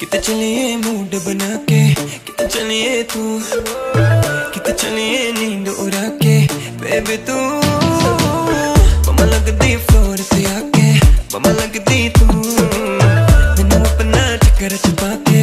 किते चलिए मूड बना के किते चलिए तू किते चलिए नींद उड़ा के बेबी तू ममा लगदी फ्लोर ते आके ममा लगदी तू मैनू अपना चक्कर छुपा के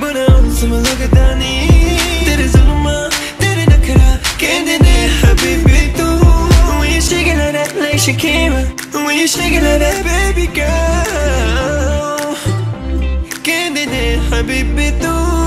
ਬਣਾ ਸਮਝ ਲੱਗਦਾ ਨਹੀਂ ਤੇਰੇ ਜ਼ੁਲਮਾਂ ਤੇਰੇ ਨਖਰਾ ਕਹਿੰਦੇ ਨੇ ਹਬੀਬੀ When you shaking like that like Shakira. When you shaking like that baby girl. ਕਹਿੰਦੇ ਨੇ baby, ਤੂੰ